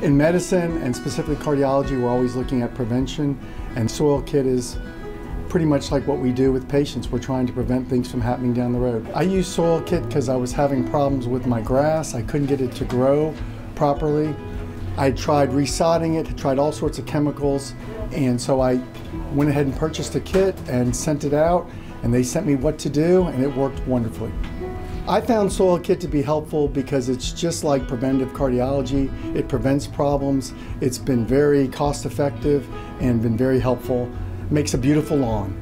In medicine and specifically cardiology, we're always looking at prevention, and SoilKit is pretty much like what we do with patients. We're trying to prevent things from happening down the road. I use SoilKit because I was having problems with my grass. I couldn't get it to grow properly. I tried resodding it, tried all sorts of chemicals, and so I went ahead and purchased a kit and sent it out, and they sent me what to do, and it worked wonderfully. I found SoilKit to be helpful because it's just like preventive cardiology. It prevents problems. It's been very cost effective and been very helpful. Makes a beautiful lawn.